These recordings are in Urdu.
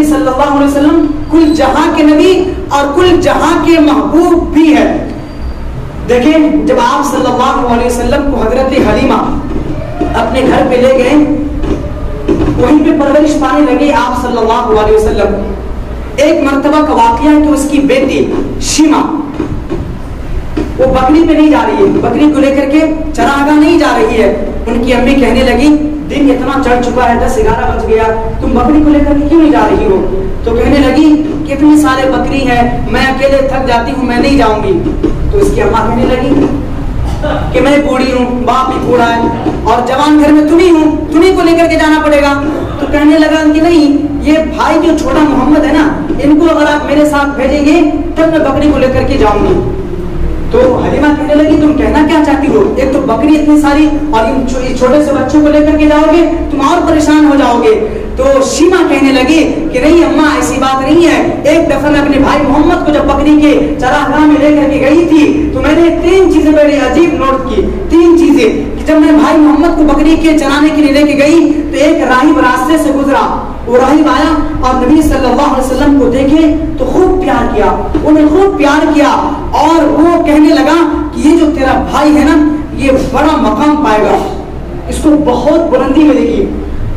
نبی صلی اللہ علیہ وسلم کل جہاں کے نبی اور کل جہاں کے محبوب بھی ہے۔ دیکھیں، جب آپ صلی اللہ علیہ وسلم کو حضرت حلیمہ اپنے گھر پہ لے گئے، وہیں پہ پرورش پانے لگے آپ صلی اللہ علیہ وسلم۔ ایک مرتبہ کا واقعہ ہے کہ اس کی بیٹی شیما، وہ بکری پہ نہیں جا رہی ہے۔ بکری کو لے کر کے چراگاہ نہیں جا رہی ہے۔ ان کی امی کہنے لگی دن اتنا چڑھ چکا ہے، دس گیارہ بج گیا۔ تم بکری کو لے کر کیوں نہیں جا رہی ہو؟ تو کہنے لگی کہ سارے بکری ہیں، میں اکیلے تھک جاتی ہوں، میں نہیں جاؤں گی۔ تو اس کی اماں کہنے لگی کہ میں بوڑھی ہوں، باپ بھی بوڑھا ہے، اور جوان گھر میں تمہیں ہوں، تمہیں کو لے کر کے جانا پڑے گا۔ تو کہنے لگا کہ نہیں، یہ بھائی جو چھوٹا محمد ہے نا، ان کو اگر آپ میرے ساتھ بھیجیں گے، تب میں بکری کو لے کر کے جاؤں گی۔ تو حلیمہ کہنے لگی، تم کہنا کیا چاہتی ہو؟ ایک تو بکری اتنی ساری اور ان چھوٹے سے بچوں کو لے کر کے جاؤ گے، تم اور پریشان ہو جاؤ گے. تو شیما کہنے لگی کہ، نہیں اماں، ایسی بات نہیں ہے۔ ایک دفعہ میں اپنے بھائی محمد کو جب بکری کے چراگاہ میں لے کر کے گئی تھی، تو میں نے تین چیزیں بڑی عجیب نوٹ کی۔ تین چیزیں کہ جب میں بھائی محمد کو بکری کے چرانے کے لیے لے کے گئی، تو ایک راہب راستے سے گزرا۔ وہ راہب آیا اور نبی صلی اللہ علیہ وسلم کو دیکھے تو خوب پیار کیا۔ انہیں خوب پیار کیا اور وہ کہنے لگا کہ یہ جو تیرا بھائی ہے نا، یہ بڑا مقام پائے گا۔ اس کو بہت بلندی ملے گی۔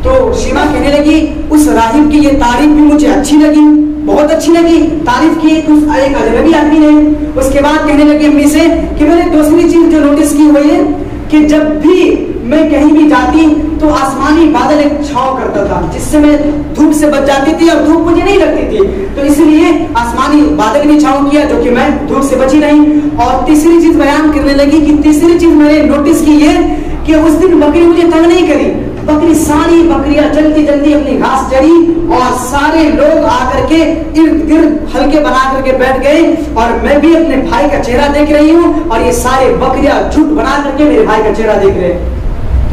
تو شیما کہنے لگی، اس راہب کی یہ تعریف بھی مجھے اچھی لگی۔ بہت اچھی لگی۔ تعریف کی اس ایک اجنبی آدمی نے۔ اس کے بعد کہنے لگی امی سے کہ میں نے دوسری چیز جو نوٹس کی ہوئی ہے کہ جب بھی میں کہیں بھی جاتی تو آسمانی بادل ایک چھاؤ کرتا تھا، جس سے میں دھوپ سے بچ جاتی تھی اور دھوپ مجھے نہیں لگتی تھی۔ تو اس لیے آسمانی بادل نے چھاؤ کیا جو کہ میں دھوپ سے بچی رہی۔ اور تیسری چیز بیان کرنے لگی کہ تیسری چیز میں نے نوٹس کی یہ کہ اس دن بکری مجھے تنگ نہیں کری۔ بکری ساری بکریاں جلدی جلدی اپنی گھاس چڑی اور سارے لوگ آ کر کے ارد گرد ہلکے بنا کر کے بیٹھ گئے۔ اور میں بھی اپنے بھائی کا چہرہ دیکھ رہی ہوں اور یہ سارے بکریاں جھوٹ بنا کر کے میرے بھائی کا چہرہ دیکھ رہے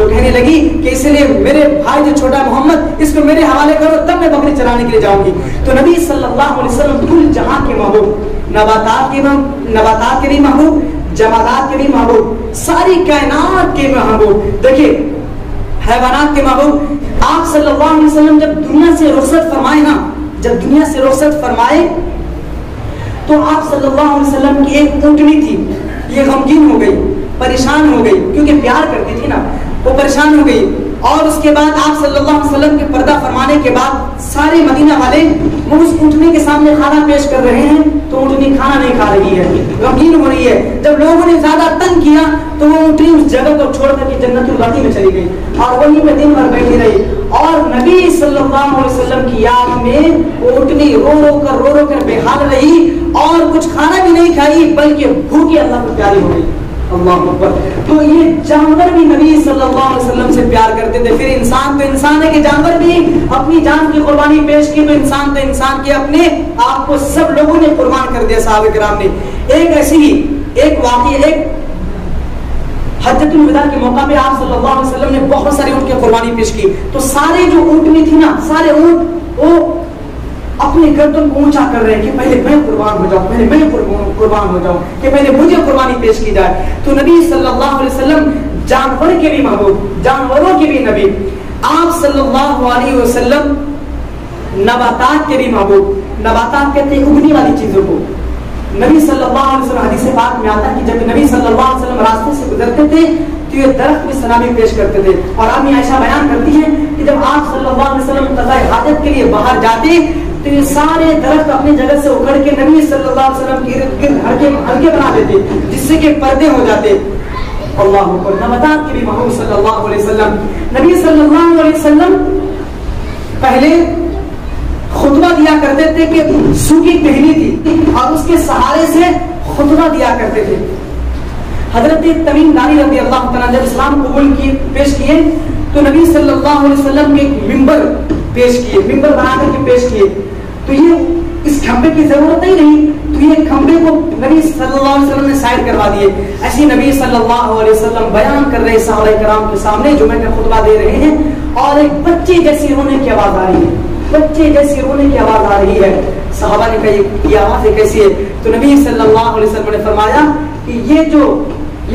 تو کہنے لگی کہ اس لیے میرے بھائی جو چھوٹا محمد، اس کو میرے حوالے کرو، تب میں بکری چرانے کے لیے جاؤں گی۔ تو نبی صلی اللہ علیہ وسلم کل جہاں کے محبوب، نباتات کے نباتات کے بھی محبوب، جمادات کے بھی محبوب، ساری کائنات کے محبوب۔ دیکھیے، حیوانات کے محبوب۔ آپ صلی اللہ علیہ وسلم جب دنیا سے رخصت فرمائے نا، جب دنیا سے رخصت فرمائے، تو آپ صلی اللہ علیہ وسلم کی ایک اونٹنی تھی۔ یہ غمگین ہو گئی، پریشان ہو گئی، کیونکہ پیار کرتی تھی نا۔ وہ پریشان ہو گئی۔ اور اس کے بعد آپ صلی اللہ علیہ وسلم کے پردہ فرمانے کے بعد سارے مدینہ والے وہ اس اونٹنی کے سامنے کھانا پیش کر رہے ہیں، تو اونٹنی کھانا نہیں کھا رہی ہے۔ غمگین ہو رہی ہے۔ جب لوگوں نے زیادہ تنگ کیا، تو وہ اونٹنی اس جگہ کو چھوڑ کر کے جنت الباقی میں چلی گئی۔ اور وہیں پہ دن بھر بیٹھی رہی۔ اور نبی صلی اللہ علیہ وسلم کی یاد میں وہ اونٹنی رو رو کر، رو رو کر بے حال رہی اور کچھ کھانا بھی نہیں کھائی، بلکہ بھوکی اللہ کو پیاری ہو گئی۔ اللہ اکبر۔ تو یہ جانور بھی نبی صلی اللہ علیہ وسلم سے پیار کرتے تھے۔ پھر انسان تو انسان ہے کہ جانور بھی اپنی جان کی قربانی پیش کی، تو انسان تو انسان کے اپنے آپ کو سب لوگوں نے قربان کر دیا صحابہ کرام نے۔ ایک ایسی ہی، ایک واقعی، ایک حجت الوداع کے موقع پہ آپ صلی اللہ علیہ وسلم نے بہت ساری اونٹ کی قربانی پیش کی۔ تو سارے جو اونٹنی تھی نا، سارے اونٹ، وہ اپنے گردن کو اونچا کر رہے ہیں کہ پہلے میں قربان ہو جاؤں، پہلے میں قربان ہو جاؤں، کہ پہلے مجھے قربانی پیش کی جائے۔ تو نبی صلی اللہ علیہ وسلم جانور کے بھی محبوب، جانوروں کے بھی نبی۔ آپ صلی اللہ علیہ وسلم نباتات کے بھی محبوب۔ نباتات کہتے ہیں اگنی والی چیزوں کو۔ نبی صلی اللہ علیہ وسلم حدیث پاک میں آتا ہے کہ جب نبی صلی اللہ علیہ وسلم راستے سے گزرتے تھے، تو یہ درخت بھی سلامی پیش کرتے تھے۔ اور امی عائشہ بیان کرتی ہیں کہ جب آپ صلی اللہ علیہ وسلم قضاء حاجت کے لیے باہر جاتے تو یہ سارے درخت اپنی جگہ سے اکڑ کے نبی صلی اللہ علیہ وسلم کے ارد گرد ہلکے ہلکے بنا دیتے، جس سے کہ پردے ہو جاتے۔ اللہ اکبر۔ نباتات کے بھی محمود صلی اللہ علیہ وسلم۔ نبی صلی اللہ علیہ وسلم پہلے خطبہ دیا کرتے تھے کہ سوکھی ٹہنی تھی اور اس کے سہارے سے خطبہ دیا کرتے تھے۔ حضرت تمیم دانی رضی اللہ تعالیٰ جب اسلام قبول کی، پیش کیے تو نبی صلی اللہ علیہ وسلم کے ایک ممبر پیش کیے، ممبر بنا کر کے پیش کیے۔ تو یہ اس کھمبے کی ضرورت نہیں رہی تو یہ کھمبے کو نبی صلی اللہ علیہ وسلم نے سائڈ کروا دیے۔ ایسی نبی صلی اللہ علیہ وسلم بیان کر رہے صحابہ کرام کے سامنے، جو میں نے خطبہ دے رہے ہیں۔ اور ایک بچے جیسی رونے کی آواز آ رہی ہے۔ بچے جیسی رونے کی آواز آ رہی ہے۔ صحابہ نے کہا، یہ آواز کیسی ہے؟ تو نبی صلی اللہ علیہ وسلم نے فرمایا کہ یہ جو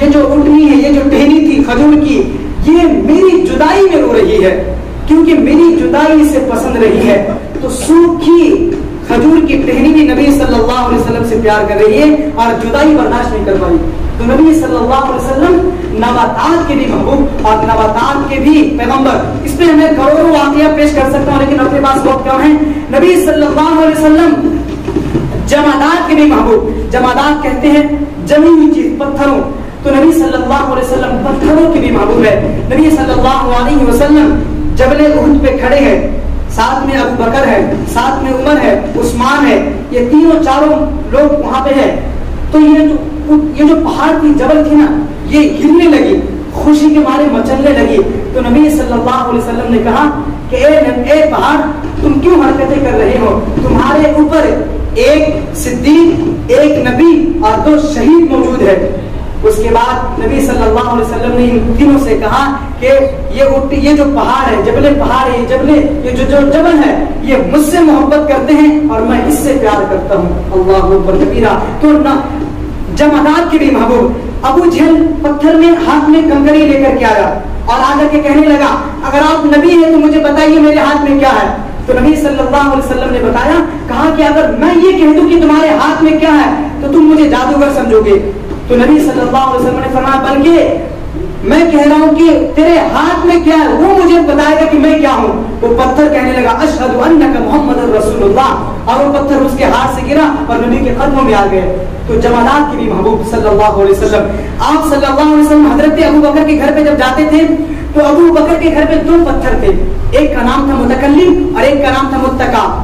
یہ جو اٹھنی ہے، یہ جو ٹہنی تھی کھجور کی یہ میری جدائی میں رو رہی ہے، کیونکہ میری جدائی سے پسند رہی ہے۔ تو سوکھی کھجور کی ٹہنی بھی نبی صلی اللہ علیہ وسلم سے پیار کر رہی ہے اور جدائی برداشت نہیں کر پائی۔ تو نبی صلی اللہ علیہ وسلم نباتات کے بھی محبوب اور نباتات کے بھی پیغمبر۔ اس پہ ہمیں کروڑوں واقعہ پیش کر سکتا ہوں لیکن اپنے پاس وقت کم ہے؟ نبی صلی اللہ علیہ وسلم جمادات کے بھی محبوب۔ جمادات کہتے ہیں، جمی ہوئی چیز، پتھروں۔ تو نبی صلی اللہ علیہ وسلم پتھروں کے بھی محبوب ہے۔ نبی صلی اللہ علیہ وسلم جبل احد پہ کھڑے ہیں ساتھ میں ابو بکر ہے ساتھ میں عمر ہے عثمان ہے یہ تینوں چاروں لوگ وہاں پہ ہیں۔ تو یہ جو یہ جو پہاڑ کی جبل تھی نا یہ ہلنے لگی خوشی کے مارے مچلنے لگی۔ تو نبی صلی اللہ علیہ وسلم نے کہا کہ اے, اے پہاڑ تم کیوں حرکتیں کر رہے ہو؟ تمہارے اوپر ایک صدیق ایک نبی اور دو شہید موجود ہے اس کے بعد نبی صلی اللہ علیہ وسلم نے ان تینوں سے کہا کہ یہ اٹھ یہ جو پہاڑ ہے جبل پہاڑ ہے جبل یہ جو جو جبل ہے، یہ مجھ سے محبت کرتے ہیں اور میں اس سے پیار کرتا ہوں۔ اللہ اکبر کبیرہ تو نہ جمادات کے بھی محبوب۔ ابو جھل پتھر میں ہاتھ میں کنکری لے کر کے آیا اور آ کر کے کہنے لگا، اگر آپ نبی ہیں تو مجھے بتائیے میرے ہاتھ میں کیا ہے؟ تو نبی صلی اللہ علیہ وسلم نے بتایا، کہا کہ اگر میں یہ کہہ دوں کہ تمہارے ہاتھ میں کیا ہے، تو تم مجھے جادوگر سمجھو گے۔ تو نبی صلی اللہ علیہ وسلم نے فرمایا، بلکہ میں کہہ رہا ہوں کہ تیرے ہاتھ میں کیا ہے، وہ مجھے بتائے گا کہ میں کیا ہوں۔ وہ پتھر کہنے لگا اشہد انک محمد رسول اللہ۔ اور وہ پتھر اس کے ہاتھ سے گرا اور نبی کے قدموں میں آ گئے۔ تو جمالات کی بھی محبوب صلی اللہ علیہ وسلم۔ آپ صلی اللہ علیہ وسلم حضرت ابو بکر کے گھر پہ جب جاتے تھے، تو ابو بکر کے گھر پہ دو پتھر تھے۔ ایک کا نام تھا متکلم اور ایک کا نام تھا متقا۔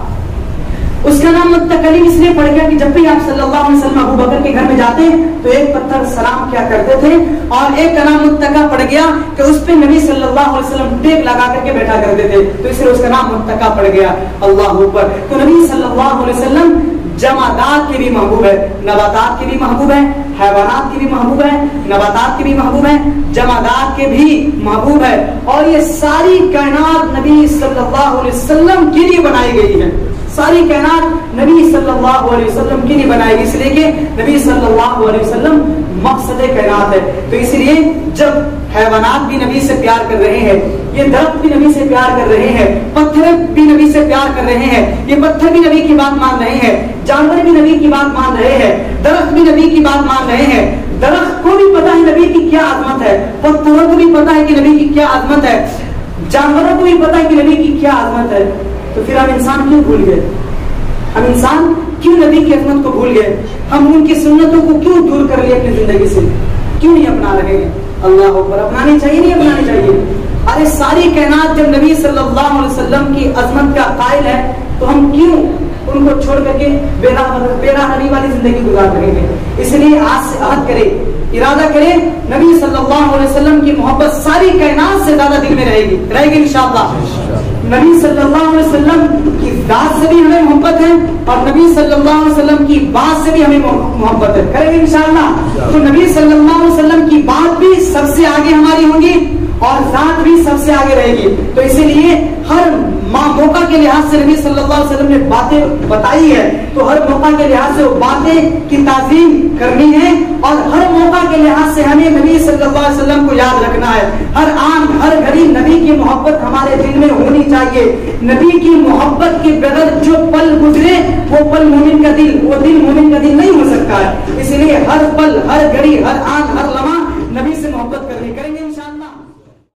اس کا نام متکلم اس لیے پڑ گیا کہ جب بھی آپ صلی اللہ علیہ وسلم ابو بکر کے گھر میں جاتے تو ایک پتھر سلام کیا کرتے تھے اور ایک کا نام متقا پڑ گیا کہ اس پہ نبی صلی اللہ علیہ وسلم ٹیک لگا کر کے بیٹھا کرتے تھے تو اس لیے اس کا نام متقا پڑ گیا اللہ اوپر تو نبی صلی اللہ علیہ وسلم جمادات کے بھی محبوب ہے نباتات کے بھی محبوب ہے حیوانات کے بھی محبوب ہے نباتات کے بھی محبوب ہے جمادات کے بھی محبوب ہے اور یہ ساری کائنات نبی صلی اللہ علیہ وسلم کے لیے بنائی گئی ہے ساری کائنات نبی صلی اللہ علیہ وسلم کی نہیں بنائی اس لیے کہ نبی صلی اللہ علیہ وسلم مقصد کائنات ہے۔ تو اس لیے جب حیوانات بھی نبی سے پیار کر رہے ہیں، یہ درخت بھی نبی سے پیار کر رہے ہیں، پتھر بھی نبی سے پیار کر رہے ہیں، یہ پتھر بھی نبی کی بات مان رہے ہیں، جانور بھی نبی کی بات مان رہے ہیں، درخت بھی نبی کی بات مان رہے ہیں۔ درخت کو بھی پتا ہے نبی کی کیا عظمت ہے، پتھروں کو بھی پتا ہے کہ نبی کی کیا عظمت ہے، جانوروں کو بھی پتا ہے کہ نبی کی کیا عظمت ہے۔ تو پھر ہم انسان کیوں بھول گئے؟ ہم انسان کیوں نبی کی عظمت کو بھول گئے؟ ہم ان کی سنتوں کو کیوں دور کر لیے اپنی زندگی سے؟ کیوں نہیں اپنا رہے ہیں؟ اللہ اکبر اپنانی چاہیے نہیں اپنانی چاہیے؟ ارے ساری کائنات جب نبی صلی اللہ علیہ وسلم کی عظمت کا قائل ہے، تو ہم کیوں ان کو چھوڑ کر کے بیراہ نبی والی زندگی گزار رہے ہیں؟ اس لیے آج سے عہد کرے ارادہ کرے نبی صلی اللہ علیہ وسلم کی محبت ساری کائنات سے زیادہ دل میں رہے گی۔ رہے گی انشاءاللہ۔ نبی صلی اللہ علیہ وسلم کی ذات سے بھی ہمیں محبت ہے اور نبی صلی اللہ علیہ وسلم کی بات سے بھی ہمیں محبت ہے۔ کریں گے انشاءاللہ۔ تو نبی صلی اللہ علیہ وسلم کی بات بھی سب سے آگے ہماری ہوگی اور ذات بھی سب سے آگے رہے گی۔ تو اسی لیے ہر موقع کے لحاظ سے نبی صلی اللہ علیہ وسلم نے باتیں بتائی ہے تو ہر موقع کے لحاظ سے وہ باتیں کی تعظیم کرنی ہے اور ہر موقع کے لحاظ سے ہمیں نبی صلی اللہ علیہ وسلم کو یاد رکھنا ہے۔ ہر آن، ہر گھڑی نبی کی محبت ہمارے دل میں ہونی چاہیے۔ نبی کی محبت کے بغیر جو پل گزرے، وہ پل مومن کا دل، وہ دل مومن کا دل نہیں ہو سکتا۔ ہے اس لیے ہر پل، ہر گھڑی، ہر آن، ہر لمحہ نبی سے محبت